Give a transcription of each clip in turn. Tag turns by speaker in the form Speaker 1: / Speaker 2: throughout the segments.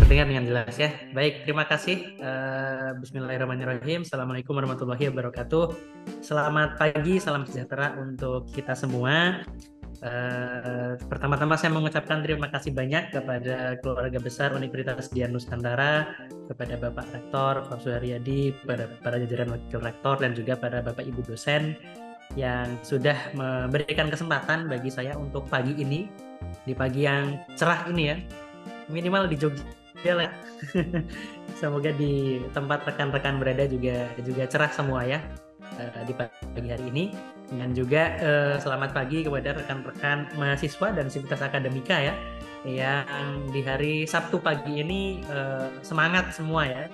Speaker 1: Terdengar dengan jelas ya. Baik, terima kasih. Uh, Bismillahirrahmanirrahim. Assalamualaikum warahmatullahi wabarakatuh. Selamat pagi, salam sejahtera untuk kita semua. Uh, pertama-tama saya mengucapkan terima kasih banyak kepada keluarga besar Universitas Dian Nusantara, kepada Bapak Rektor, Pak Suharyadi, kepada para jajaran wakil rektor, dan juga pada Bapak Ibu dosen yang sudah memberikan kesempatan bagi saya untuk pagi ini, di pagi yang cerah ini ya, minimal di Jogja lah. Semoga di tempat rekan-rekan berada juga juga cerah semua ya uh, di pagi hari ini. Dan juga uh, selamat pagi kepada rekan-rekan mahasiswa dan sivitas akademika ya yang di hari Sabtu pagi ini uh, semangat semua ya.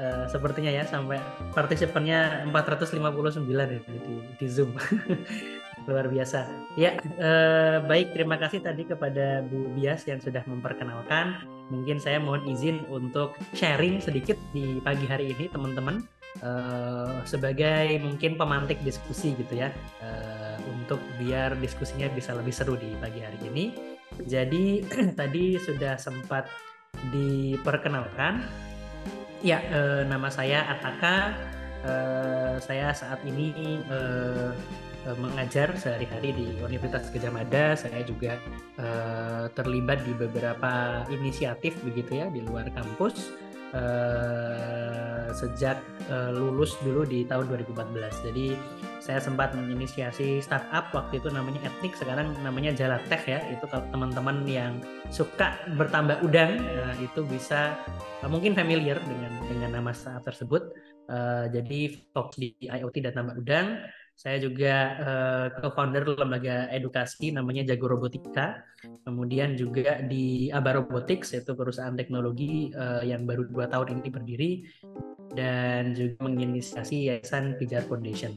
Speaker 1: Uh, sepertinya ya sampai partisipannya 459 ya di, di Zoom. luar biasa. Ya, eh, baik terima kasih tadi kepada Bu Bias yang sudah memperkenalkan. Mungkin saya mohon izin untuk sharing sedikit di pagi hari ini teman-teman eh, sebagai mungkin pemantik diskusi gitu ya, eh, untuk biar diskusinya bisa lebih seru di pagi hari ini. Jadi tadi sudah sempat diperkenalkan. Ya, eh, nama saya Ataka. Eh, saya saat ini eh, Eh, mengajar sehari-hari di Universitas Gajah Mada. Saya juga uh, terlibat di beberapa inisiatif begitu ya di luar kampus uh, sejak uh, lulus dulu di tahun 2014. Jadi saya sempat menginisiasi startup waktu itu namanya Etnik, sekarang namanya Jalatech ya. Itu kalau teman-teman yang suka bertambah udang uh, itu bisa uh, mungkin familiar dengan dengan nama startup tersebut. Uh, jadi fokus di IoT dan tambah udang saya juga uh, co-founder lembaga edukasi namanya Jago Robotika. Kemudian juga di Aba Robotics yaitu perusahaan teknologi uh, yang baru dua tahun ini berdiri dan juga menginisiasi Yayasan Pijar Foundation.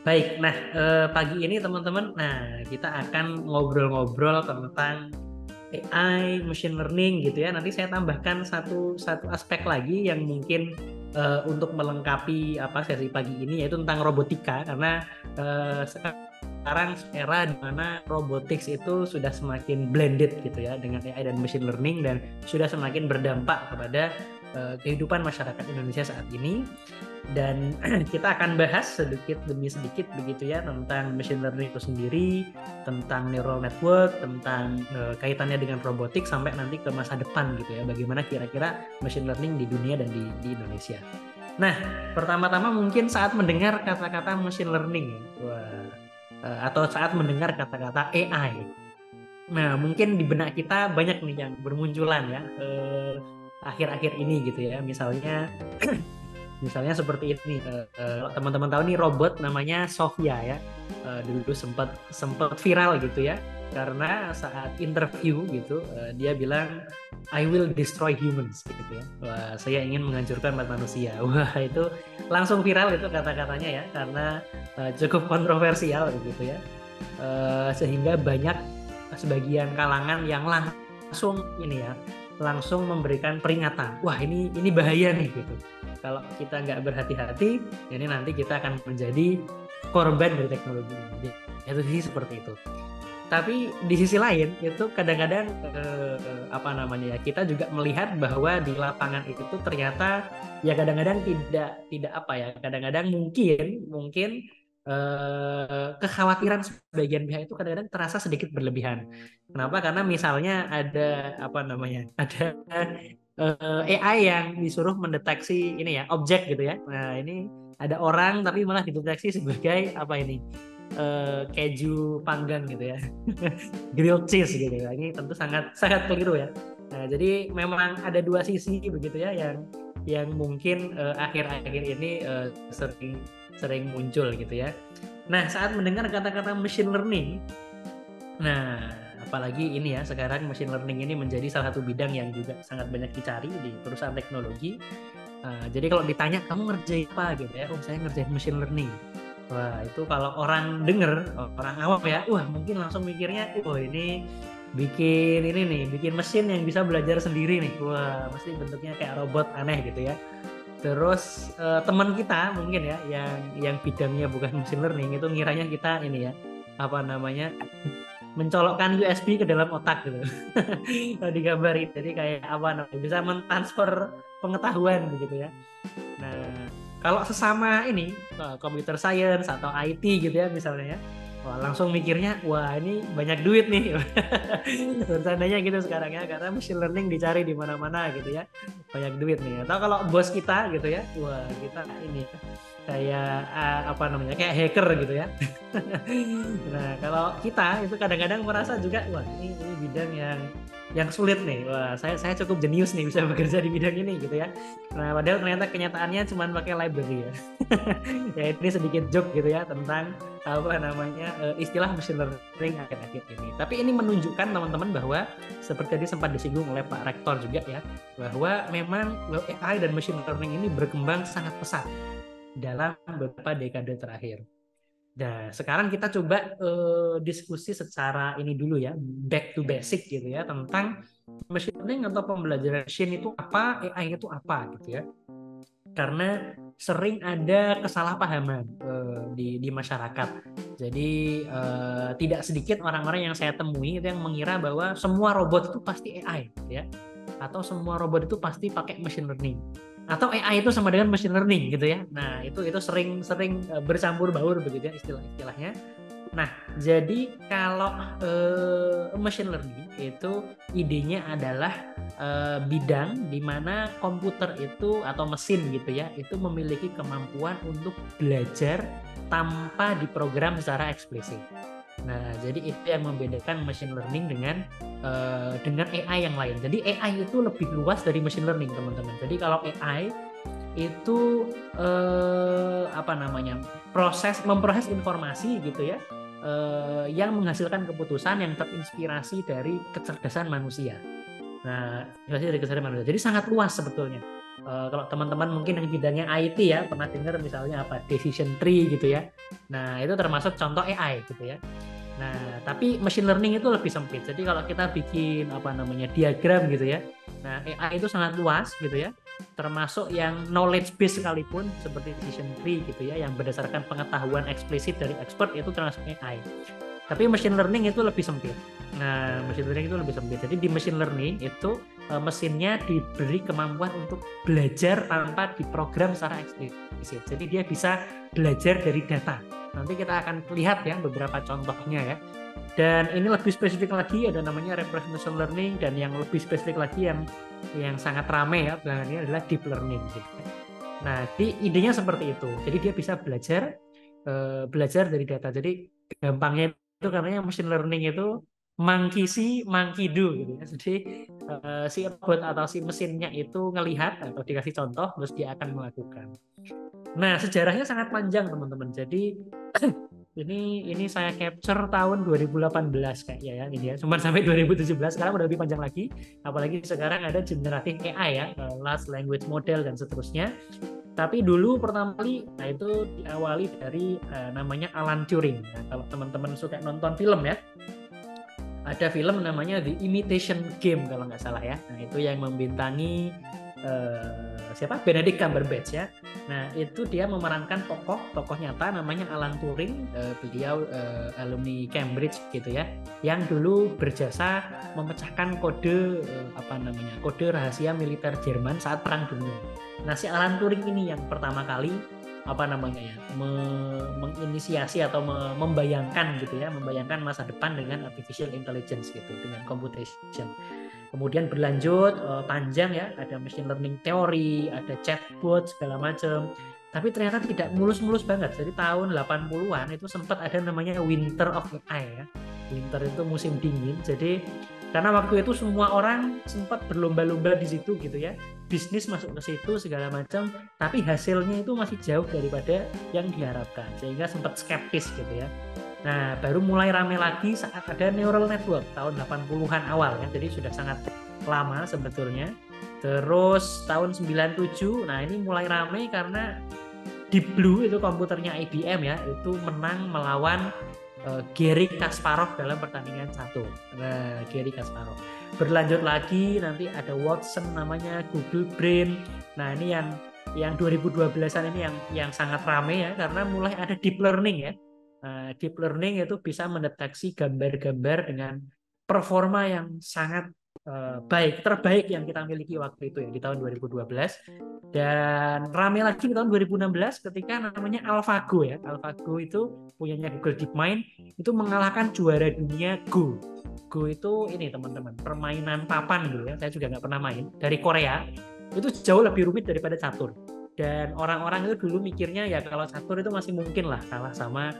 Speaker 1: Baik, nah uh, pagi ini teman-teman, nah kita akan ngobrol-ngobrol tentang AI, machine learning gitu ya. Nanti saya tambahkan satu satu aspek lagi yang mungkin uh, untuk melengkapi apa sesi pagi ini yaitu tentang robotika karena uh, sekarang era di mana robotics itu sudah semakin blended gitu ya dengan AI dan machine learning dan sudah semakin berdampak kepada uh, kehidupan masyarakat Indonesia saat ini dan kita akan bahas sedikit demi sedikit begitu ya tentang machine learning itu sendiri, tentang neural network, tentang uh, kaitannya dengan robotik sampai nanti ke masa depan gitu ya. Bagaimana kira-kira machine learning di dunia dan di, di Indonesia. Nah, pertama-tama mungkin saat mendengar kata-kata machine learning wah, uh, atau saat mendengar kata-kata AI. Nah, mungkin di benak kita banyak nih yang bermunculan ya uh, akhir-akhir ini gitu ya. Misalnya misalnya seperti ini uh, uh, teman-teman tahu nih robot namanya Sofia ya. Uh, dulu sempat sempat viral gitu ya. Karena saat interview gitu dia bilang I will destroy humans gitu ya. Wah saya ingin menghancurkan manusia. Wah itu langsung viral itu kata-katanya ya karena uh, cukup kontroversial gitu ya. Uh, sehingga banyak sebagian kalangan yang langsung ini ya langsung memberikan peringatan. Wah ini ini bahaya nih gitu. Kalau kita nggak berhati-hati ini nanti kita akan menjadi korban dari teknologi ini. Itu sih seperti itu. Tapi di sisi lain itu kadang-kadang eh, apa namanya ya kita juga melihat bahwa di lapangan itu ternyata ya kadang-kadang tidak tidak apa ya kadang-kadang mungkin mungkin eh, kekhawatiran sebagian pihak itu kadang-kadang terasa sedikit berlebihan. Kenapa? Karena misalnya ada apa namanya ada eh, AI yang disuruh mendeteksi ini ya objek gitu ya. Nah ini ada orang tapi malah dideteksi sebagai apa ini uh, keju panggang gitu ya, grilled cheese gitu ya. Ini tentu sangat sangat keliru ya. Nah, jadi memang ada dua sisi begitu ya yang yang mungkin eh, akhir-akhir uh, ini uh, sering sering muncul gitu ya. Nah saat mendengar kata-kata machine learning, nah apalagi ini ya sekarang machine learning ini menjadi salah satu bidang yang juga sangat banyak dicari di perusahaan teknologi. Uh, jadi kalau ditanya kamu ngerjain apa gitu ya, oh saya ngerjain machine learning. Wah itu kalau orang denger, orang awam ya, wah mungkin langsung mikirnya, oh ini bikin ini nih, bikin mesin yang bisa belajar sendiri nih. Wah mesti bentuknya kayak robot aneh gitu ya. Terus uh, teman kita mungkin ya yang yang bidangnya bukan machine learning itu ngiranya kita ini ya apa namanya mencolokkan USB ke dalam otak gitu. Digambarin jadi kayak apa namanya bisa mentransfer pengetahuan begitu ya. Nah kalau sesama ini computer science atau IT gitu ya misalnya ya wah langsung mikirnya wah ini banyak duit nih. Bercandanya gitu sekarang ya karena machine learning dicari di mana-mana gitu ya banyak duit nih. Atau kalau bos kita gitu ya wah kita ini kayak uh, apa namanya kayak hacker gitu ya. Nah kalau kita itu kadang-kadang merasa juga wah ini, ini bidang yang yang sulit nih. Wah saya saya cukup jenius nih bisa bekerja di bidang ini gitu ya. Nah padahal ternyata kenyataannya cuma pakai library ya. Ya ini sedikit joke gitu ya tentang apa namanya uh, istilah machine learning akhir-akhir ini. Tapi ini menunjukkan teman-teman bahwa seperti tadi sempat disinggung oleh Pak Rektor juga ya bahwa memang AI dan machine learning ini berkembang sangat pesat dalam beberapa dekade terakhir. Nah, sekarang kita coba uh, diskusi secara ini dulu ya, back to basic gitu ya, tentang machine learning atau pembelajaran machine itu apa, AI itu apa gitu ya. Karena sering ada kesalahpahaman uh, di, di masyarakat. Jadi uh, tidak sedikit orang-orang yang saya temui itu yang mengira bahwa semua robot itu pasti AI gitu ya. Atau semua robot itu pasti pakai machine learning atau AI itu sama dengan machine learning gitu ya. Nah, itu itu sering-sering e, bercampur baur begitu ya istilah-istilahnya. Nah, jadi kalau uh, machine learning itu idenya adalah uh, bidang di mana komputer itu atau mesin gitu ya, itu memiliki kemampuan untuk belajar tanpa diprogram secara eksplisit. Nah, jadi itu yang membedakan machine learning dengan uh, dengan AI yang lain. Jadi AI itu lebih luas dari machine learning, teman-teman. Jadi kalau AI itu uh, apa namanya? proses memproses informasi gitu ya. Uh, yang menghasilkan keputusan yang terinspirasi dari kecerdasan manusia. Nah, dari kecerdasan manusia. Jadi sangat luas sebetulnya. Uh, kalau teman-teman mungkin yang bidangnya IT ya pernah dengar misalnya apa decision tree gitu ya. Nah itu termasuk contoh AI gitu ya. Nah, tapi machine learning itu lebih sempit. Jadi kalau kita bikin apa namanya diagram gitu ya. Nah, AI itu sangat luas gitu ya. Termasuk yang knowledge base sekalipun seperti decision tree gitu ya yang berdasarkan pengetahuan eksplisit dari expert itu termasuk AI. Tapi machine learning itu lebih sempit. Nah, machine learning itu lebih sempit. Jadi di machine learning itu eh, mesinnya diberi kemampuan untuk belajar tanpa diprogram secara eksplisit. Jadi dia bisa belajar dari data Nanti kita akan lihat ya beberapa contohnya ya. Dan ini lebih spesifik lagi ada namanya representation learning dan yang lebih spesifik lagi yang yang sangat ramai ya belakangan adalah deep learning gitu. Nah, di idenya seperti itu. Jadi dia bisa belajar uh, belajar dari data. Jadi gampangnya itu karena machine learning itu monkey see, monkey do gitu ya. Jadi uh, si robot atau si mesinnya itu ngelihat atau dikasih contoh terus dia akan melakukan. Nah, sejarahnya sangat panjang teman-teman. Jadi ini ini saya capture tahun 2018 kayaknya ya ini ya. Cuma sampai 2017 sekarang udah lebih panjang lagi. Apalagi sekarang ada generatif AI ya eh, large language model dan seterusnya. Tapi dulu pertama kali nah itu diawali dari uh, namanya Alan Turing. Nah, kalau teman-teman suka nonton film ya ada film namanya The Imitation Game kalau nggak salah ya. Nah itu yang membintangi uh, siapa? Benedict Cumberbatch ya. Nah itu dia memerankan tokoh tokoh nyata namanya Alan Turing, uh, beliau uh, alumni Cambridge gitu ya, yang dulu berjasa memecahkan kode uh, apa namanya kode rahasia militer Jerman saat perang dunia. Nah si Alan Turing ini yang pertama kali apa namanya ya me, menginisiasi atau me, membayangkan gitu ya membayangkan masa depan dengan artificial intelligence gitu dengan computation kemudian berlanjut uh, panjang ya ada machine learning teori ada chatbot segala macam tapi ternyata tidak mulus-mulus banget. Jadi tahun 80-an itu sempat ada namanya winter of AI ya. Winter itu musim dingin. Jadi karena waktu itu semua orang sempat berlomba-lomba di situ gitu ya. Bisnis masuk ke situ segala macam tapi hasilnya itu masih jauh daripada yang diharapkan. Sehingga sempat skeptis gitu ya Nah, baru mulai rame lagi saat ada neural network tahun 80-an awal ya. Jadi sudah sangat lama sebetulnya. Terus tahun 97, nah ini mulai rame karena Deep Blue itu komputernya IBM ya, itu menang melawan uh, Gary Kasparov dalam pertandingan satu. Nah, Gary Kasparov. Berlanjut lagi nanti ada Watson namanya Google Brain. Nah, ini yang yang 2012-an ini yang yang sangat rame ya karena mulai ada deep learning ya uh, deep learning itu bisa mendeteksi gambar-gambar dengan performa yang sangat uh, baik, terbaik yang kita miliki waktu itu ya di tahun 2012 dan rame lagi di tahun 2016 ketika namanya AlphaGo ya. AlphaGo itu punyanya Google DeepMind itu mengalahkan juara dunia Go. Go itu ini teman-teman permainan papan gitu ya. Saya juga nggak pernah main dari Korea. Itu jauh lebih rumit daripada catur dan orang-orang itu dulu mikirnya ya kalau catur itu masih mungkin lah kalah sama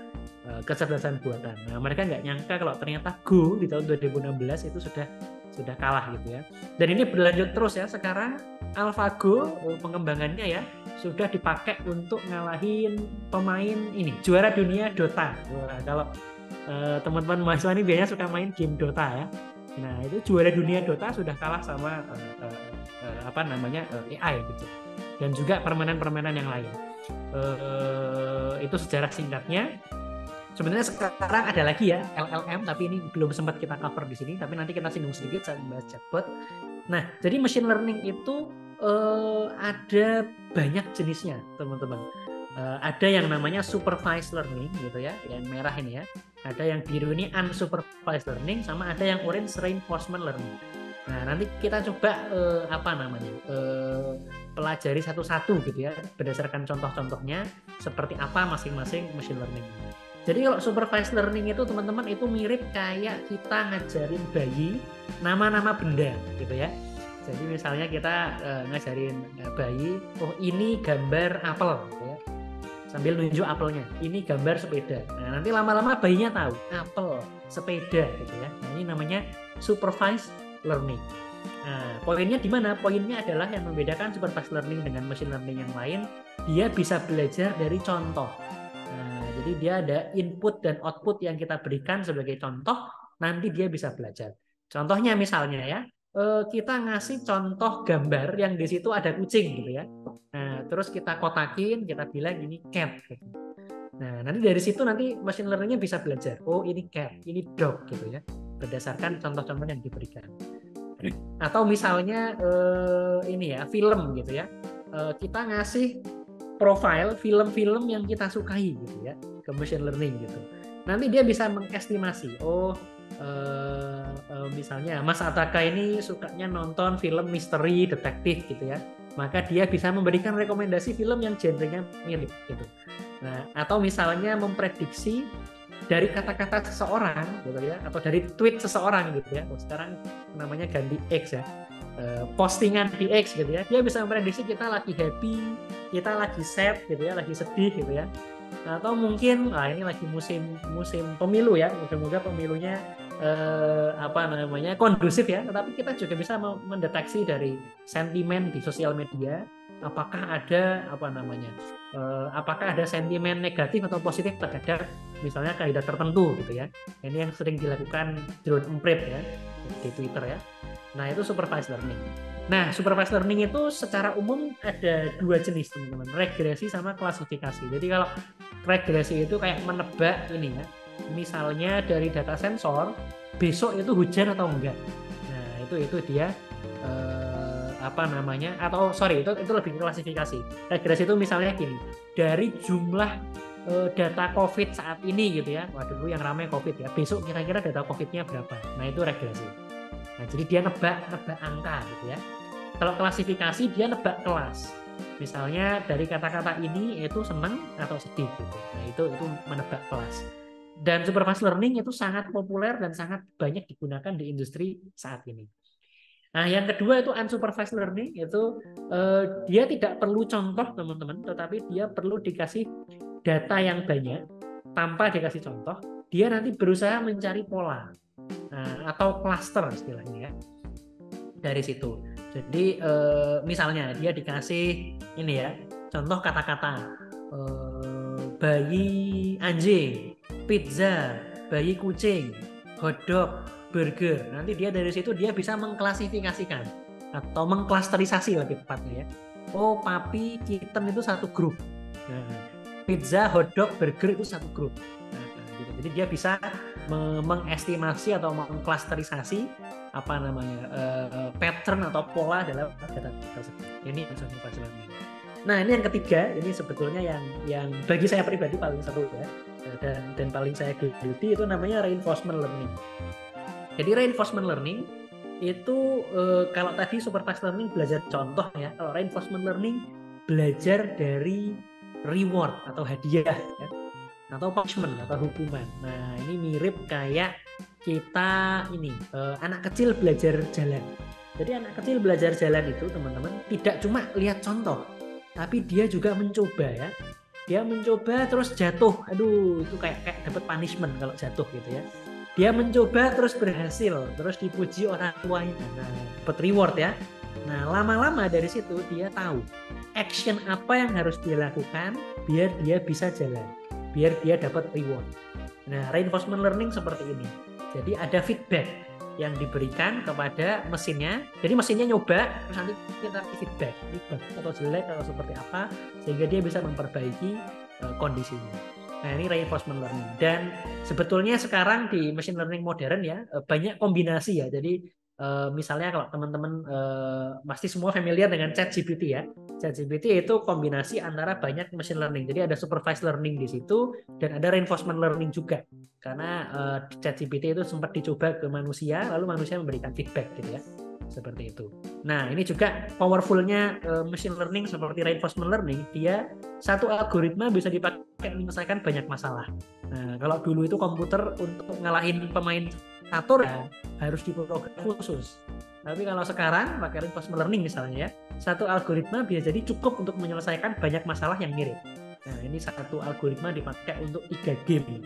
Speaker 1: uh, kecerdasan buatan. Nah mereka nggak nyangka kalau ternyata Go di tahun 2016 itu sudah sudah kalah gitu ya. Dan ini berlanjut terus ya. Sekarang AlphaGo eh, pengembangannya ya sudah dipakai untuk ngalahin pemain ini juara dunia Dota. Wah, kalau uh, teman-teman mahasiswa ini biasanya suka main game Dota ya. Nah itu juara dunia Dota sudah kalah sama uh, uh, uh, apa namanya uh, AI gitu dan juga permainan-permainan yang lain. Uh, itu sejarah singkatnya. Sebenarnya sekarang ada lagi ya LLM, tapi ini belum sempat kita cover di sini. Tapi nanti kita singgung sedikit saat membahas chatbot. Nah, jadi machine learning itu uh, ada banyak jenisnya, teman-teman. Uh, ada yang namanya supervised learning gitu ya, yang merah ini ya. Ada yang biru ini unsupervised learning, sama ada yang orange reinforcement learning. Nah, nanti kita coba uh, apa namanya? Uh, pelajari satu-satu gitu ya berdasarkan contoh-contohnya seperti apa masing-masing machine learning. Jadi kalau supervised learning itu teman-teman itu mirip kayak kita ngajarin bayi nama-nama benda gitu ya. Jadi misalnya kita uh, ngajarin uh, bayi, oh ini gambar apel gitu ya. Sambil nunjuk apelnya. Ini gambar sepeda. Nah, nanti lama-lama bayinya tahu apel, sepeda gitu ya. Nah, ini namanya supervised learning. Nah, poinnya di mana? Poinnya adalah yang membedakan supervised learning dengan machine learning yang lain, dia bisa belajar dari contoh. Nah, jadi dia ada input dan output yang kita berikan sebagai contoh, nanti dia bisa belajar. Contohnya misalnya ya, eh, kita ngasih contoh gambar yang di situ ada kucing gitu ya. Nah, terus kita kotakin, kita bilang ini cat. Gitu. Nah, nanti dari situ nanti machine learningnya bisa belajar. Oh, ini cat, ini dog gitu ya. Berdasarkan contoh-contoh yang diberikan. Atau misalnya uh, ini ya film gitu ya, uh, kita ngasih profile film-film yang kita sukai gitu ya ke machine learning gitu. Nanti dia bisa mengestimasi, oh uh, uh, misalnya Mas Ataka ini sukanya nonton film misteri detektif gitu ya, maka dia bisa memberikan rekomendasi film yang genrenya mirip gitu. Nah, atau misalnya memprediksi dari kata-kata seseorang gitu ya atau dari tweet seseorang gitu ya. Oh, sekarang namanya ganti X ya. Eh, postingan di X gitu ya. Dia bisa memprediksi kita lagi happy kita lagi sad gitu ya lagi sedih gitu ya. Atau mungkin ah ini lagi musim musim pemilu ya. Moga-moga pemilunya eh, apa namanya kondusif ya. Tetapi kita juga bisa mendeteksi dari sentimen di sosial media apakah ada apa namanya uh, apakah ada sentimen negatif atau positif terhadap misalnya kandidat tertentu gitu ya. Ini yang sering dilakukan drone emprit ya di Twitter ya. Nah itu supervised learning. Nah supervised learning itu secara umum ada dua jenis teman-teman. Regresi sama klasifikasi. Jadi kalau regresi itu kayak menebak ini ya. Misalnya dari data sensor besok itu hujan atau enggak? Nah itu itu dia uh, apa namanya atau sorry itu itu lebih klasifikasi. Regresi itu misalnya gini dari jumlah data COVID saat ini gitu ya. Waduh dulu yang ramai COVID ya. Besok kira-kira data COVID-nya berapa? Nah itu regresi nah jadi dia nebak nebak angka gitu ya. Kalau klasifikasi dia nebak kelas. Misalnya dari kata-kata ini itu senang atau sedih gitu. Nah itu itu menebak kelas. Dan supervised learning itu sangat populer dan sangat banyak digunakan di industri saat ini. Nah, yang kedua itu unsupervised learning itu uh, dia tidak perlu contoh teman-teman, tetapi dia perlu dikasih data yang banyak tanpa dikasih contoh. Dia nanti berusaha mencari pola nah, atau cluster istilahnya ya dari situ. Jadi uh, misalnya dia dikasih ini ya contoh kata-kata uh, bayi anjing, pizza, bayi kucing, hotdog, burger. Nanti dia dari situ dia bisa mengklasifikasikan atau mengklasterisasi lebih tepatnya ya. Oh, papi, kitten itu satu grup. Nah, pizza, hotdog, burger itu satu grup. Nah, gitu. Jadi dia bisa mengestimasi atau mengklasterisasi apa namanya uh, pattern atau pola dalam data tersebut. Ini observasi learning. Nah ini yang ketiga, ini sebetulnya yang yang bagi saya pribadi paling seru ya. dan dan paling saya geluti itu namanya reinforcement learning. Jadi reinforcement learning itu eh, kalau tadi supervised learning belajar contoh ya, kalau reinforcement learning belajar dari reward atau hadiah ya, atau punishment atau hukuman. Nah ini mirip kayak kita ini eh, anak kecil belajar jalan. Jadi anak kecil belajar jalan itu teman-teman tidak cuma lihat contoh, tapi dia juga mencoba ya. Dia mencoba terus jatuh. Aduh, itu kayak kayak dapat punishment kalau jatuh gitu ya. Dia mencoba terus berhasil, terus dipuji orang tuanya. Nah, dapat reward ya. Nah, lama-lama dari situ dia tahu action apa yang harus dia lakukan biar dia bisa jalan, biar dia dapat reward. Nah, reinforcement learning seperti ini. Jadi ada feedback yang diberikan kepada mesinnya. Jadi mesinnya nyoba, terus nanti kita feedback, ini bagus atau jelek atau seperti apa, sehingga dia bisa memperbaiki uh, kondisinya. Nah ini reinforcement learning. Dan sebetulnya sekarang di machine learning modern ya uh, banyak kombinasi ya. Jadi uh, misalnya kalau teman-teman uh, pasti semua familiar dengan ChatGPT ya. ChatGPT itu kombinasi antara banyak machine learning. Jadi ada supervised learning di situ dan ada reinforcement learning juga. Karena uh, ChatGPT itu sempat dicoba ke manusia, lalu manusia memberikan feedback gitu ya. Seperti itu. Nah, ini juga powerfulnya machine learning seperti reinforcement learning, dia satu algoritma bisa dipakai menyelesaikan banyak masalah. Nah, kalau dulu itu komputer untuk ngalahin pemain catur ya harus diprogram khusus. Tapi kalau sekarang pakai reinforcement learning misalnya ya, satu algoritma bisa jadi cukup untuk menyelesaikan banyak masalah yang mirip. Nah, ini satu algoritma dipakai untuk tiga game.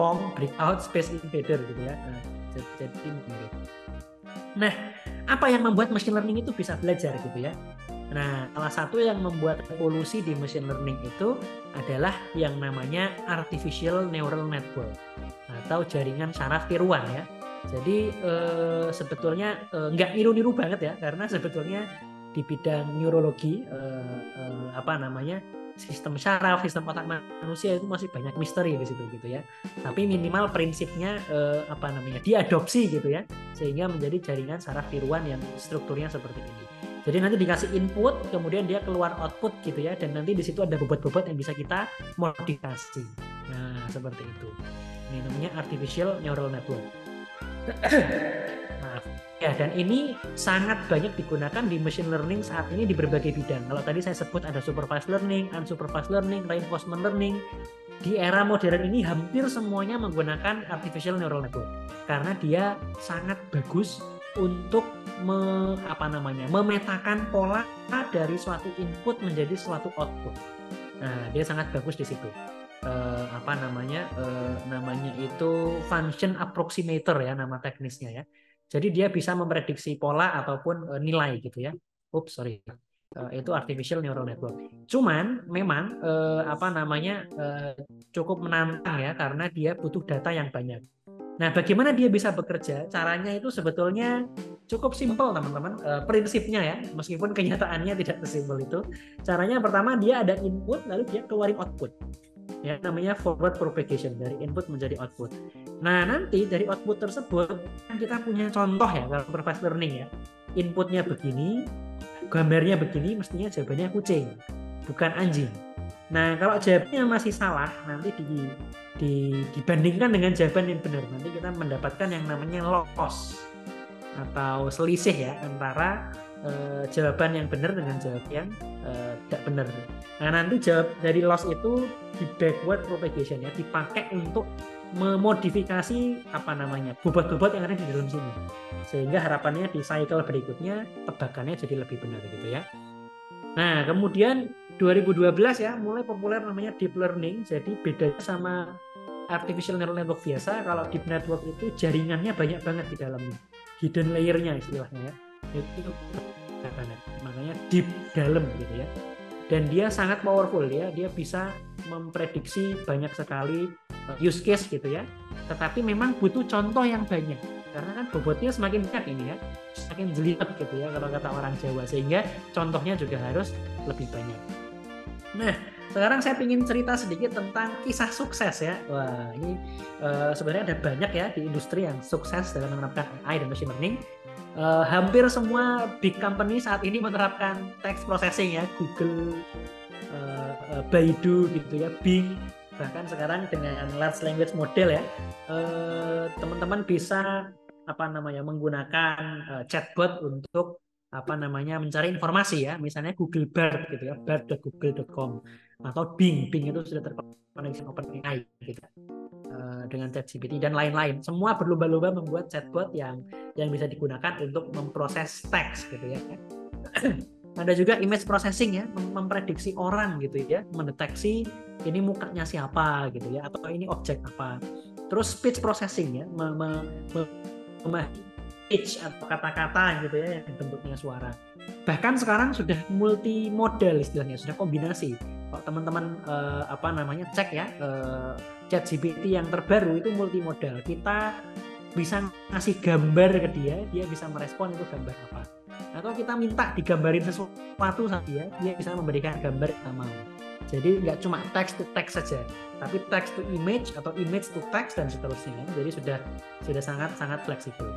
Speaker 1: Pong, Breakout, Space Invader gitu ya. Nah, jadi mirip. Nah, apa yang membuat machine learning itu bisa belajar gitu ya? Nah, salah satu yang membuat revolusi di machine learning itu adalah yang namanya artificial neural network atau jaringan saraf tiruan ya. Jadi eh, sebetulnya eh, nggak niru-niru banget ya, karena sebetulnya di bidang neurologi eh, eh, apa namanya sistem saraf, sistem otak manusia itu masih banyak misteri di situ gitu ya. Tapi minimal prinsipnya eh, apa namanya diadopsi gitu ya, sehingga menjadi jaringan saraf tiruan yang strukturnya seperti ini. Jadi nanti dikasih input, kemudian dia keluar output gitu ya, dan nanti di situ ada bobot-bobot yang bisa kita modifikasi. Nah seperti itu. Ini namanya artificial neural network. Maaf. Ya, dan ini sangat banyak digunakan di machine learning saat ini di berbagai bidang. Kalau tadi saya sebut ada supervised learning, unsupervised learning, reinforcement learning. Di era modern ini hampir semuanya menggunakan artificial neural network karena dia sangat bagus untuk me, apa namanya memetakan pola dari suatu input menjadi suatu output. Nah, dia sangat bagus di situ uh, apa namanya uh, namanya itu function approximator ya nama teknisnya ya. Jadi dia bisa memprediksi pola ataupun uh, nilai gitu ya. Ups sorry. Uh, itu artificial neural network. Cuman memang uh, apa namanya uh, cukup menantang ya karena dia butuh data yang banyak. Nah, bagaimana dia bisa bekerja? Caranya itu sebetulnya cukup simpel, teman-teman. E, prinsipnya ya, meskipun kenyataannya tidak sesimpel itu. Caranya pertama dia ada input, lalu dia keluarin output ya namanya forward propagation dari input menjadi output. Nah nanti dari output tersebut kan kita punya contoh ya kalau supervised learning ya inputnya begini, gambarnya begini, mestinya jawabannya kucing, bukan anjing. Nah kalau jawabannya masih salah nanti di, di, dibandingkan dengan jawaban yang benar nanti kita mendapatkan yang namanya loss atau selisih ya antara uh, jawaban yang benar dengan jawab yang uh, tidak benar. Nah nanti jawab dari loss itu di backward propagation ya dipakai untuk memodifikasi apa namanya bobot-bobot yang ada di dalam sini sehingga harapannya di cycle berikutnya tebakannya jadi lebih benar gitu ya. Nah kemudian 2012 ya mulai populer namanya deep learning. Jadi beda sama artificial neural network biasa kalau deep network itu jaringannya banyak banget di dalamnya. Hidden layernya istilahnya ya. Itu makanya deep dalam gitu ya. Dan dia sangat powerful ya. Dia bisa memprediksi banyak sekali uh, use case gitu ya. Tetapi memang butuh contoh yang banyak. Karena kan bobotnya semakin banyak ini ya semakin jelimet gitu ya kalau kata orang Jawa. Sehingga contohnya juga harus lebih banyak. Nah sekarang saya ingin cerita sedikit tentang kisah sukses ya. Wah ini uh, sebenarnya ada banyak ya di industri yang sukses dalam menerapkan AI dan machine learning. Uh, hampir semua big company saat ini menerapkan text processing ya. Google, uh, uh, Baidu gitu ya, Bing. Bahkan sekarang dengan large language model ya eh, teman-teman bisa apa namanya menggunakan uh, chatbot untuk apa namanya mencari informasi ya. Misalnya Google Bard gitu ya bard.google.com atau Bing. Bing itu sudah terkoneksi OpenAI gitu uh, dengan ChatGPT dan lain-lain. Semua berlomba-lomba membuat chatbot yang yang bisa digunakan untuk memproses teks gitu ya. Ada juga image processing ya memprediksi orang gitu ya mendeteksi ini mukanya siapa gitu ya atau ini objek apa. Terus speech processing ya memahami pitch atau kata-kata gitu ya yang bentuknya suara. Bahkan sekarang sudah multi model istilahnya, sudah kombinasi. Kalau teman-teman uh, apa namanya cek ya uh, chat GPT yang terbaru itu multi model. Kita bisa ngasih gambar ke dia, dia bisa merespon itu gambar apa. Atau kita minta digambarin sesuatu sama dia, dia bisa memberikan gambar yang kita mau. Jadi nggak cuma text to text saja, tapi text to image atau image to text dan seterusnya. Jadi sudah sudah sangat sangat fleksibel.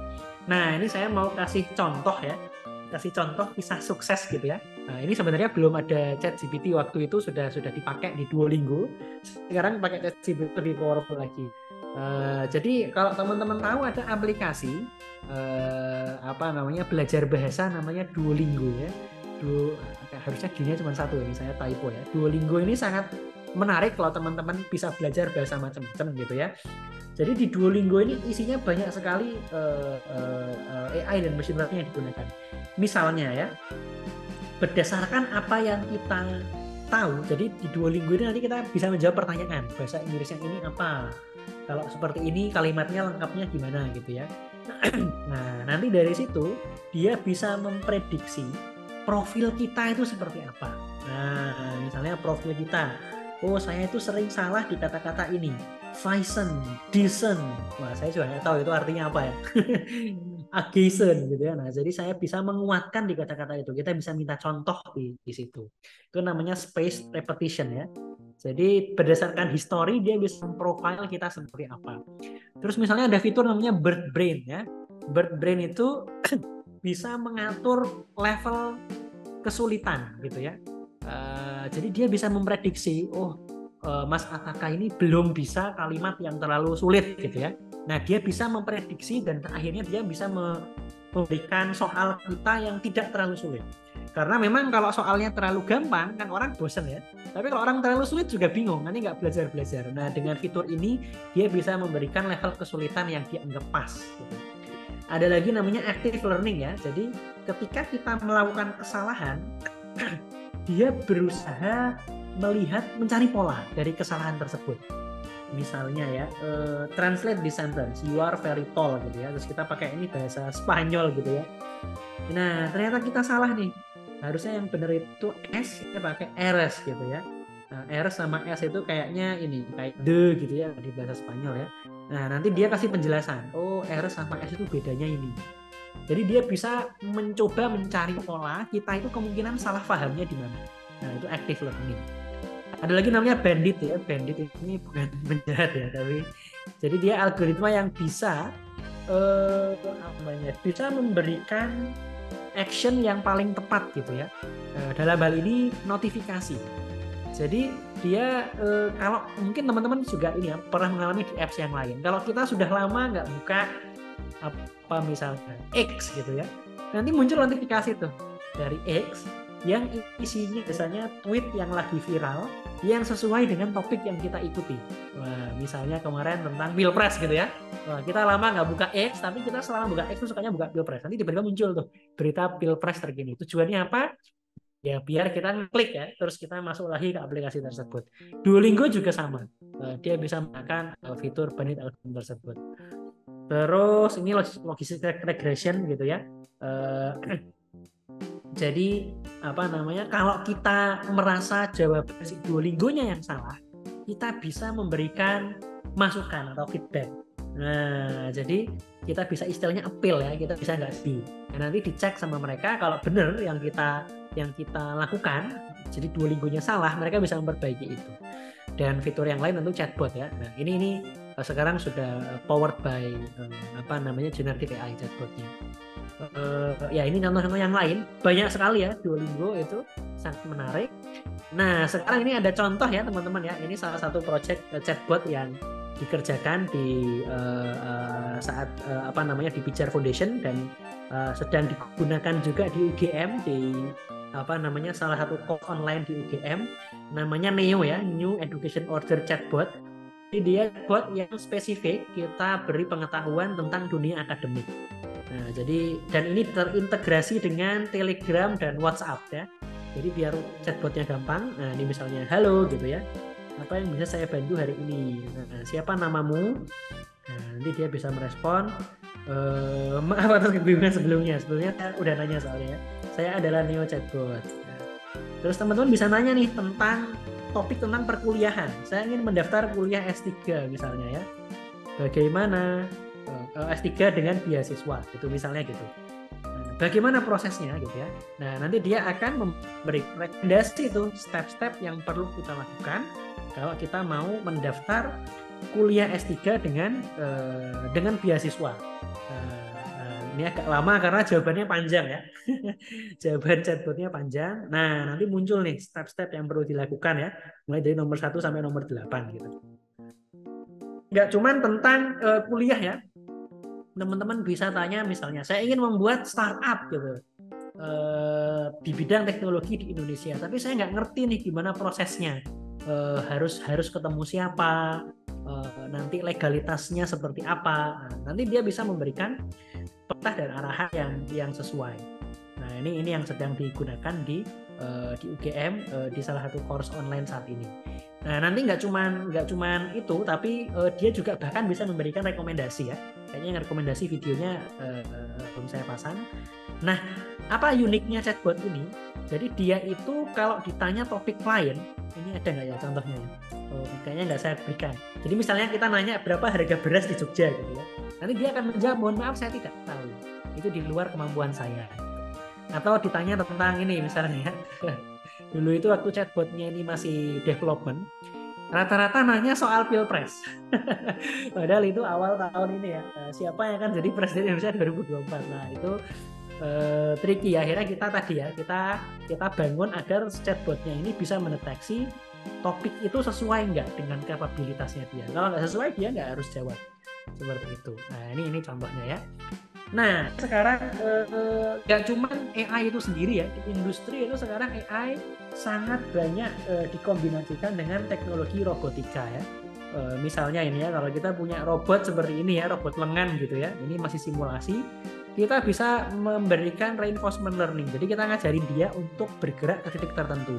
Speaker 1: Nah ini saya mau kasih contoh ya, kasih contoh kisah sukses gitu ya. Nah ini sebenarnya belum ada chat GPT waktu itu sudah sudah dipakai di Duolingo. Sekarang pakai chat GPT lebih powerful lagi. Uh, jadi kalau teman-teman tahu ada aplikasi uh, apa namanya belajar bahasa namanya Duolingo ya Duo, harusnya gini cuma satu ini saya typo ya. Duolingo ini sangat menarik kalau teman-teman bisa belajar bahasa macam-macam gitu ya. Jadi di Duolingo ini isinya banyak sekali uh, uh, AI dan machine learning yang digunakan. Misalnya ya, berdasarkan apa yang kita tahu, jadi di Duolingo ini nanti kita bisa menjawab pertanyaan bahasa Inggris yang ini apa. Kalau seperti ini kalimatnya lengkapnya gimana gitu ya. nah nanti dari situ dia bisa memprediksi profil kita itu seperti apa. Nah, misalnya profil kita, oh saya itu sering salah di kata-kata ini, Faisen, Disen, wah saya juga nggak tahu itu artinya apa ya, Agisen gitu ya. Nah, jadi saya bisa menguatkan di kata-kata itu. Kita bisa minta contoh di, di situ. Itu namanya space repetition ya. Jadi berdasarkan history dia bisa memprofile kita seperti apa. Terus misalnya ada fitur namanya bird brain ya. Bird brain itu bisa mengatur level kesulitan gitu ya. Uh, jadi dia bisa memprediksi, oh uh, Mas Ataka ini belum bisa kalimat yang terlalu sulit gitu ya. Nah dia bisa memprediksi dan akhirnya dia bisa memberikan soal kita yang tidak terlalu sulit. Karena memang kalau soalnya terlalu gampang kan orang bosen ya. Tapi kalau orang terlalu sulit juga bingung, nanti nggak belajar-belajar. Nah dengan fitur ini dia bisa memberikan level kesulitan yang dianggap pas. Gitu ada lagi namanya active learning ya. Jadi ketika kita melakukan kesalahan, dia berusaha melihat mencari pola dari kesalahan tersebut. Misalnya ya, uh, translate the sentence, you are very tall gitu ya. Terus kita pakai ini bahasa Spanyol gitu ya. Nah, ternyata kita salah nih. Harusnya yang benar itu S, kita pakai RS gitu ya. Nah, R sama S itu kayaknya ini kayak the gitu ya di bahasa Spanyol ya. Nah, nanti dia kasih penjelasan. Oh, R sama S itu bedanya ini. Jadi dia bisa mencoba mencari pola, kita itu kemungkinan salah pahamnya di mana. Nah, itu active learning. Ada lagi namanya bandit ya. Bandit ini bukan penjahat ya, tapi jadi dia algoritma yang bisa eh, namanya bisa memberikan action yang paling tepat gitu ya. Eh, dalam hal ini notifikasi jadi dia eh, kalau mungkin teman-teman juga ini ya pernah mengalami di apps yang lain. Kalau kita sudah lama nggak buka apa misalnya X gitu ya, nanti muncul notifikasi tuh dari X yang isinya biasanya tweet yang lagi viral yang sesuai dengan topik yang kita ikuti. Wah, misalnya kemarin tentang pilpres gitu ya. Wah, kita lama nggak buka X, tapi kita selama buka X tuh sukanya buka pilpres. Nanti tiba-tiba muncul tuh berita pilpres terkini. Tujuannya apa? Ya biar kita klik ya terus kita masuk lagi ke aplikasi tersebut. Duolingo juga sama. Eh, dia bisa menggunakan fitur bandit algorithm tersebut. Terus ini logistic regression gitu ya. Eh, jadi apa namanya kalau kita merasa jawaban si Duolingo-nya yang salah kita bisa memberikan masukan atau feedback nah jadi kita bisa istilahnya appeal ya kita bisa nggak sih nah, nanti dicek sama mereka kalau benar yang kita yang kita lakukan jadi dua lingkunya salah mereka bisa memperbaiki itu. Dan fitur yang lain tentu chatbot ya. Nah ini ini eh, sekarang sudah powered by um, apa namanya generative AI chatbotnya. Uh, ya ini contoh-contoh yang lain. Banyak sekali ya Duolingo itu sangat menarik Nah, sekarang ini ada contoh ya teman-teman ya. Ini salah satu project uh, chatbot yang dikerjakan di uh, saat uh, apa namanya di Pijar Foundation dan uh, sedang digunakan juga di UGM di apa namanya salah satu course online di UGM namanya Neo ya New Education Order Chatbot. Jadi dia bot yang spesifik kita beri pengetahuan tentang dunia akademik. Nah jadi dan ini terintegrasi dengan Telegram dan WhatsApp ya jadi biar chatbotnya gampang nah ini misalnya halo gitu ya. Apa yang bisa saya bantu hari ini? Nah, siapa namamu? Nah, nanti dia bisa merespon uh, maaf atas kebingungan sebelumnya. Sebelumnya saya udah nanya soalnya ya. Saya adalah Neo Chatbot. Terus teman-teman bisa nanya nih tentang topik tentang perkuliahan. Saya ingin mendaftar kuliah S3 misalnya ya. Bagaimana uh, eh, S3 dengan beasiswa itu misalnya gitu bagaimana prosesnya gitu ya. Nah, nanti dia akan memberi rekomendasi itu step-step yang perlu kita lakukan kalau kita mau mendaftar kuliah S3 dengan uh, dengan beasiswa. Uh, ini agak lama karena jawabannya panjang ya. Jawaban chatbotnya panjang. Nah, nanti muncul nih step-step yang perlu dilakukan ya. Mulai dari nomor 1 sampai nomor 8 gitu. Nggak cuman tentang uh, kuliah ya, teman-teman bisa tanya misalnya saya ingin membuat startup gitu. Uh, di bidang teknologi di Indonesia tapi saya nggak ngerti nih gimana prosesnya. Uh, harus harus ketemu siapa? Uh, nanti legalitasnya seperti apa? Nah, nanti dia bisa memberikan peta dan arahan yang yang sesuai. Nah ini ini yang sedang digunakan di di UGM di salah satu course online saat ini. Nah nanti nggak cuman nggak cuman itu, tapi dia juga bahkan bisa memberikan rekomendasi ya. Kayaknya rekomendasi videonya uh, belum saya pasang. Nah apa uniknya chatbot ini? Jadi dia itu kalau ditanya topik klien, ini ada nggak ya contohnya? Oh, kayaknya nggak saya berikan. Jadi misalnya kita nanya berapa harga beras di Jogja gitu ya. Nanti dia akan menjawab, mohon maaf saya tidak tahu. Itu di luar kemampuan saya. Atau ditanya tentang ini misalnya dulu itu waktu chatbotnya ini masih development rata-rata nanya soal pilpres. Padahal itu awal tahun ini ya. Eh, siapa yang akan jadi presiden Indonesia 2024 nah itu uh, tricky. Akhirnya kita tadi ya kita kita bangun agar chatbotnya ini bisa mendeteksi topik itu sesuai nggak dengan kapabilitasnya dia. Kalau nggak sesuai dia nggak harus jawab. Seperti itu. Nah ini ini contohnya ya Nah, sekarang eh, nggak uh, cuma AI itu sendiri ya, industri itu sekarang AI sangat banyak uh, dikombinasikan dengan teknologi robotika ya. Uh, misalnya ini ya, kalau kita punya robot seperti ini ya, robot lengan gitu ya, ini masih simulasi, kita bisa memberikan reinforcement learning. Jadi kita ngajarin dia untuk bergerak ke titik tertentu.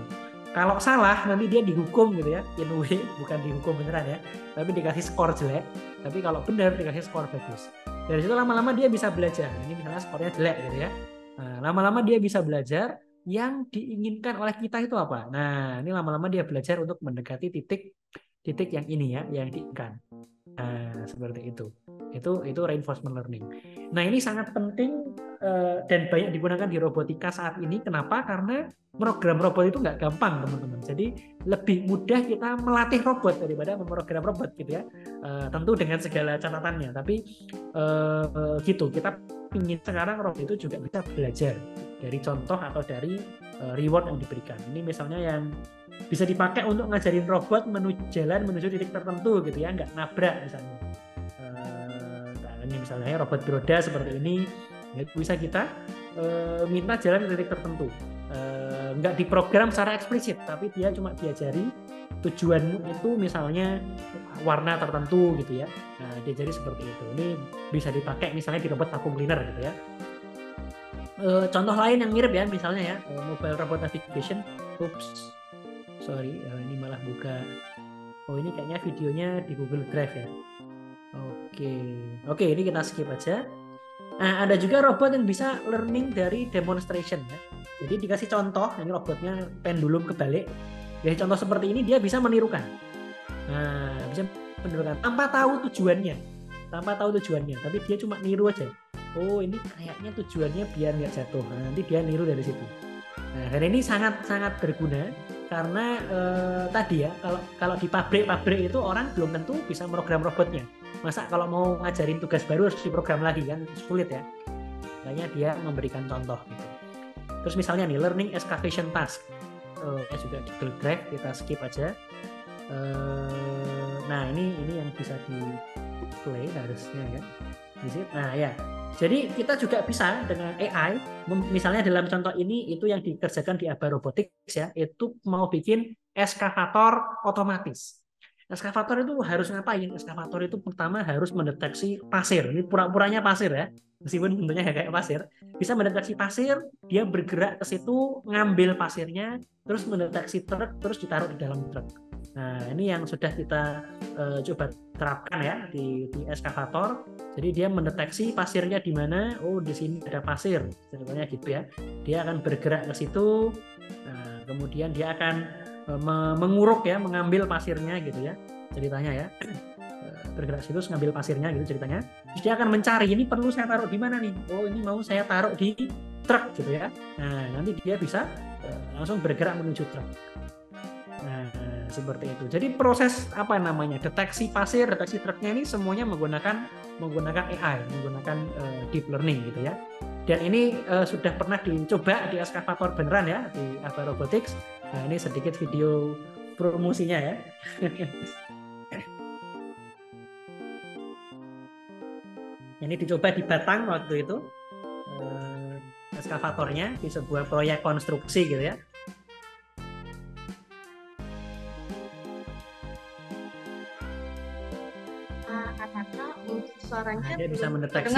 Speaker 1: Kalau salah nanti dia dihukum gitu ya, in way bukan dihukum beneran ya, tapi dikasih skor jelek. Tapi kalau benar dikasih skor bagus dari situ lama-lama dia bisa belajar. Ini misalnya skornya jelek gitu ya. Nah, lama-lama dia bisa belajar yang diinginkan oleh kita itu apa. Nah ini lama-lama dia belajar untuk mendekati titik titik yang ini ya yang diinginkan. Nah seperti itu itu itu reinforcement learning nah ini sangat penting uh, dan banyak digunakan di robotika saat ini kenapa karena program robot itu nggak gampang teman-teman. Jadi lebih mudah kita melatih robot daripada memprogram robot gitu ya. Uh, tentu dengan segala catatannya. Tapi uh, gitu kita ingin sekarang robot itu juga bisa belajar dari contoh atau dari uh, reward yang diberikan. Ini misalnya yang bisa dipakai untuk ngajarin robot menuju jalan menuju titik tertentu gitu ya, nggak nabrak misalnya. Ini misalnya robot beroda seperti ini, ya, bisa kita uh, minta jalan titik tertentu. Nggak diprogram secara eksplisit tapi dia cuma diajari tujuanmu itu misalnya warna tertentu gitu ya. Nah diajari seperti itu. Ini bisa dipakai misalnya di robot vacuum cleaner gitu ya. E, contoh lain yang mirip ya misalnya ya e, mobile robot navigation. Oops sorry e, ini malah buka. Oh ini kayaknya videonya di Google Drive ya oke oke ini kita skip aja Nah, ada juga robot yang bisa learning dari demonstration ya. Jadi dikasih contoh, ini robotnya pendulum kebalik. Dari contoh seperti ini dia bisa menirukan. Nah, bisa menirukan tanpa tahu tujuannya. Tanpa tahu tujuannya, tapi dia cuma niru aja. Oh, ini kayaknya tujuannya biar nggak jatuh. Nah, nanti dia niru dari situ. Nah, dan ini sangat sangat berguna karena eh, tadi ya kalau kalau di pabrik-pabrik itu orang belum tentu bisa program robotnya masa kalau mau ngajarin tugas baru harus diprogram lagi kan? Sulit ya. Makanya dia memberikan contoh gitu. Terus misalnya nih learning excavation task. Oh, juga di Google Drive kita skip aja. Uh, nah ini ini yang bisa di play harusnya kan? Nah ya. Jadi kita juga bisa dengan AI, misalnya dalam contoh ini itu yang dikerjakan di Aba Robotics ya, itu mau bikin eskavator otomatis. Eskavator itu harus ngapain? Eskavator itu pertama harus mendeteksi pasir. Ini pura-puranya pasir ya, meskipun bentuknya kayak pasir. Bisa mendeteksi pasir, dia bergerak ke situ, ngambil pasirnya, terus mendeteksi truk, terus ditaruh di dalam truk. Nah, ini yang sudah kita uh, coba terapkan ya di, di eskavator. Jadi dia mendeteksi pasirnya di mana. Oh, di sini ada pasir, contohnya gitu ya. Dia akan bergerak ke situ. Nah, kemudian dia akan menguruk ya, mengambil pasirnya gitu ya. Ceritanya ya. Eh, bergerak situ ngambil pasirnya gitu ceritanya. Terus dia akan mencari ini perlu saya taruh di mana nih? Oh, ini mau saya taruh di truk gitu ya. Nah, nanti dia bisa uh, langsung bergerak menuju truk. Nah, seperti itu. Jadi proses apa namanya deteksi pasir, deteksi truknya ini semuanya menggunakan menggunakan AI, menggunakan uh, deep learning gitu ya. Dan ini uh, sudah pernah dicoba di eskavator beneran ya di Ava Robotics. Nah ini sedikit video promosinya ya. ini dicoba di Batang waktu itu uh, eskavatornya di sebuah proyek konstruksi gitu ya. Suaranya nah, dia bisa mendeteksi.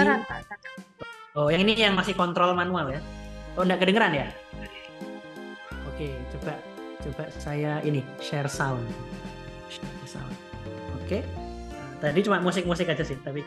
Speaker 1: oh yang ini yang masih kontrol manual ya. Oh enggak kedengeran ya oke coba coba saya ini share sound. Share sound. Oke. Nah, tadi cuma musik-musik aja sih tapi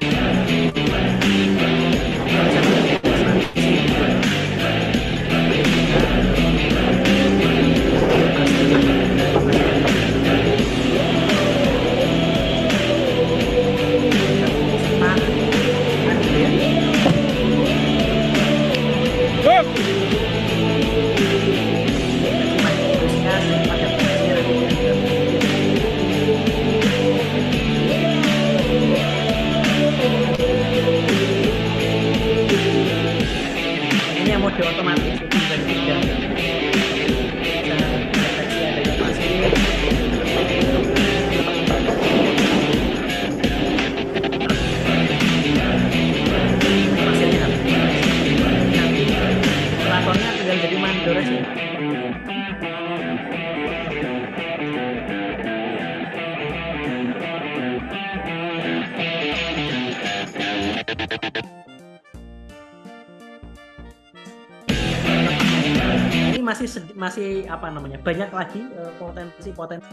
Speaker 1: masih apa namanya banyak lagi uh, potensi potensi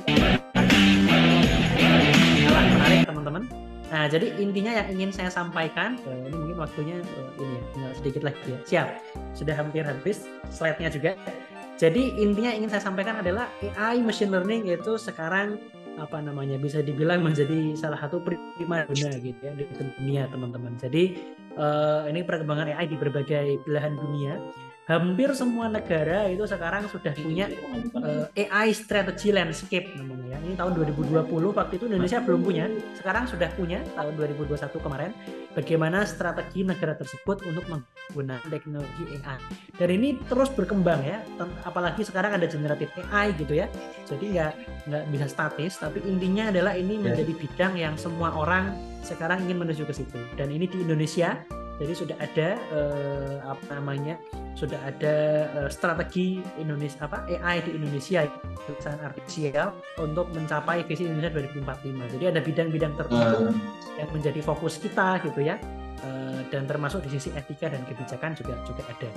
Speaker 1: menarik teman-teman. Nah jadi intinya yang ingin saya sampaikan uh, ini mungkin waktunya uh, ini ya sedikit lagi ya. Siap sudah hampir habis slide-nya juga. Jadi intinya ingin saya sampaikan adalah AI machine learning itu sekarang apa namanya bisa dibilang menjadi salah satu prima dona gitu ya di dunia teman-teman. Jadi uh, ini perkembangan AI di berbagai belahan dunia hampir semua negara itu sekarang sudah punya uh, eh, AI strategy landscape namanya ya. Ini tahun 2020 waktu itu Indonesia belum punya, sekarang sudah punya tahun 2021 kemarin bagaimana strategi negara tersebut untuk menggunakan teknologi AI. Dan ini terus berkembang ya, apalagi sekarang ada generatif AI gitu ya. Jadi nggak nggak bisa statis, tapi intinya adalah ini ya. menjadi bidang yang semua orang sekarang ingin menuju ke situ. Dan ini di Indonesia jadi sudah ada uh, apa namanya sudah ada uh, strategi Indonesia apa AI di Indonesia perusahaan artifisial untuk mencapai visi Indonesia 2045 jadi ada bidang-bidang tertentu uh. yang menjadi fokus kita gitu ya. Uh, dan termasuk di sisi etika dan kebijakan juga juga ada.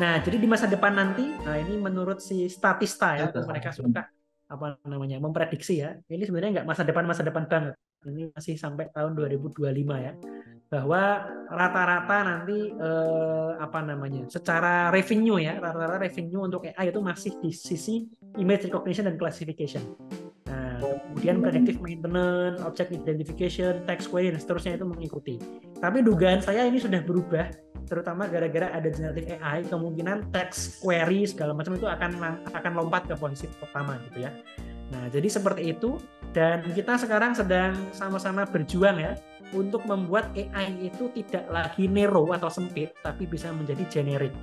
Speaker 1: Nah jadi di masa depan nanti nah ini menurut si statista ya mereka suka apa namanya memprediksi ya ini sebenarnya nggak masa depan masa depan banget. Ini masih sampai tahun 2025 ya bahwa rata-rata nanti eh, apa namanya secara revenue ya rata-rata revenue untuk AI itu masih di sisi image recognition dan classification. Nah, kemudian predictive maintenance, object identification, text query dan seterusnya itu mengikuti. Tapi dugaan saya ini sudah berubah terutama gara-gara ada generative AI kemungkinan text query segala macam itu akan akan lompat ke posisi pertama gitu ya. Nah, jadi seperti itu dan kita sekarang sedang sama-sama berjuang ya untuk membuat AI itu tidak lagi narrow atau sempit, tapi bisa menjadi generik.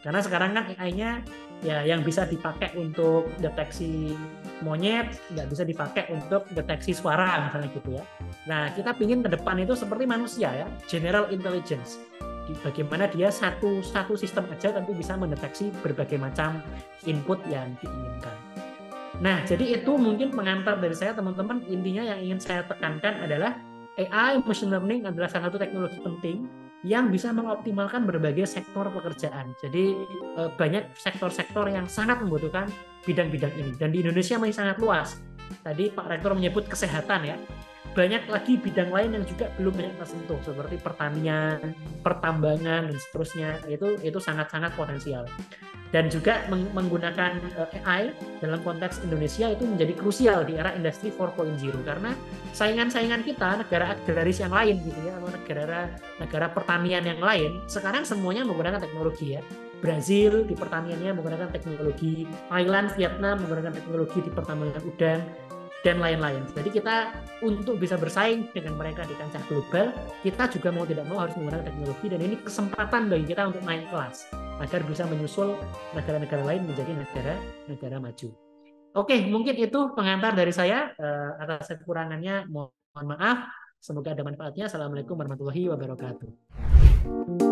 Speaker 1: Karena sekarang kan AI-nya ya yang bisa dipakai untuk deteksi monyet nggak bisa dipakai untuk deteksi suara misalnya gitu ya. Nah kita pingin ke depan itu seperti manusia ya, general intelligence. Bagaimana dia satu satu sistem aja tapi bisa mendeteksi berbagai macam input yang diinginkan. Nah jadi itu mungkin pengantar dari saya teman-teman. Intinya yang ingin saya tekankan adalah AI machine learning adalah salah satu teknologi penting yang bisa mengoptimalkan berbagai sektor pekerjaan. Jadi eh, banyak sektor-sektor yang sangat membutuhkan bidang-bidang ini dan di Indonesia masih sangat luas. Tadi Pak Rektor menyebut kesehatan ya. Banyak lagi bidang lain yang juga belum banyak tersentuh seperti pertanian, pertambangan dan seterusnya. Itu itu sangat-sangat potensial dan juga menggunakan eh, AI dalam konteks Indonesia itu menjadi krusial di era industri 4.0 karena saingan-saingan kita negara agraris yang lain gitu ya atau negara negara pertanian yang lain sekarang semuanya menggunakan teknologi ya. Brazil di pertaniannya menggunakan teknologi Thailand Vietnam menggunakan teknologi di pertambangan udang dan lain-lain. Jadi kita untuk bisa bersaing dengan mereka di kancah global, kita juga mau tidak mau harus menggunakan teknologi dan ini kesempatan bagi kita untuk naik kelas agar bisa menyusul negara-negara lain menjadi negara-negara maju. Oke, mungkin itu pengantar dari saya. Uh, atas kekurangannya mohon maaf. Semoga ada manfaatnya. Assalamualaikum warahmatullahi wabarakatuh.